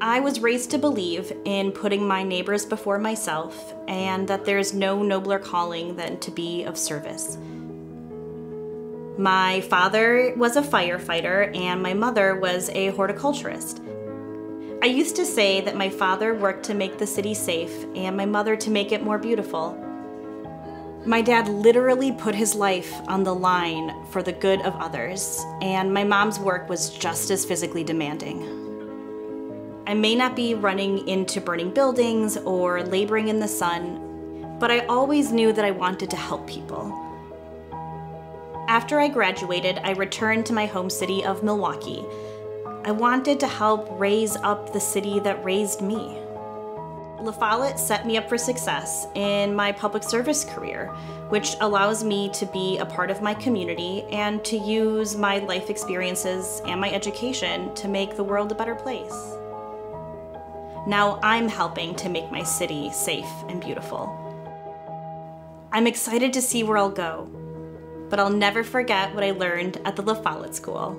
I was raised to believe in putting my neighbors before myself and that there is no nobler calling than to be of service. My father was a firefighter and my mother was a horticulturist. I used to say that my father worked to make the city safe and my mother to make it more beautiful. My dad literally put his life on the line for the good of others, and my mom's work was just as physically demanding. I may not be running into burning buildings or laboring in the sun, but I always knew that I wanted to help people. After I graduated, I returned to my home city of Milwaukee. I wanted to help raise up the city that raised me. La Follette set me up for success in my public service career, which allows me to be a part of my community and to use my life experiences and my education to make the world a better place. Now I'm helping to make my city safe and beautiful. I'm excited to see where I'll go, but I'll never forget what I learned at the La Follette School.